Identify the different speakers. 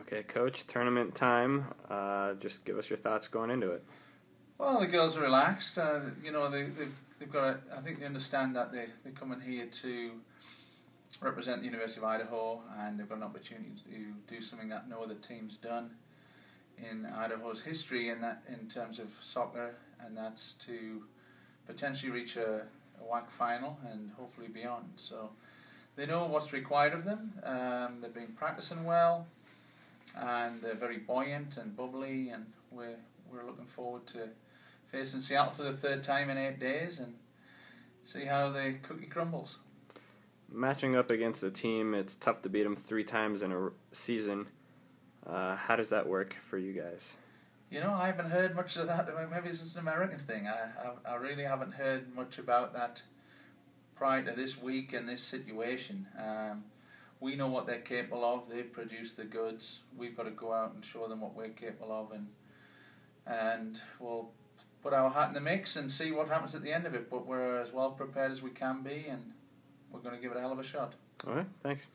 Speaker 1: Okay, coach, tournament time. Uh, just give us your thoughts going into it.
Speaker 2: Well, the girls are relaxed. Uh, you know, they, they've, they've got. A, I think they understand that they they come in here to represent the University of Idaho, and they've got an opportunity to do something that no other team's done in Idaho's history, in that in terms of soccer, and that's to potentially reach a, a WAC final and hopefully beyond. So they know what's required of them. Um, they've been practicing well, and they're very buoyant and bubbly, and we're we're looking forward to facing Seattle for the third time in eight days and see how the cookie crumbles.
Speaker 1: Matching up against a team, it's tough to beat them three times in a season. Uh, how does that work for you guys?
Speaker 2: You know, I haven't heard much of that. Maybe it's an American thing. I, I, I really haven't heard much about that prior to this week and this situation. Um, we know what they're capable of. They've produced the goods. We've got to go out and show them what we're capable of, and and we'll put our hat in the mix and see what happens at the end of it. But we're as well prepared as we can be, and we're going to give it a hell of a shot.
Speaker 1: All right, thanks.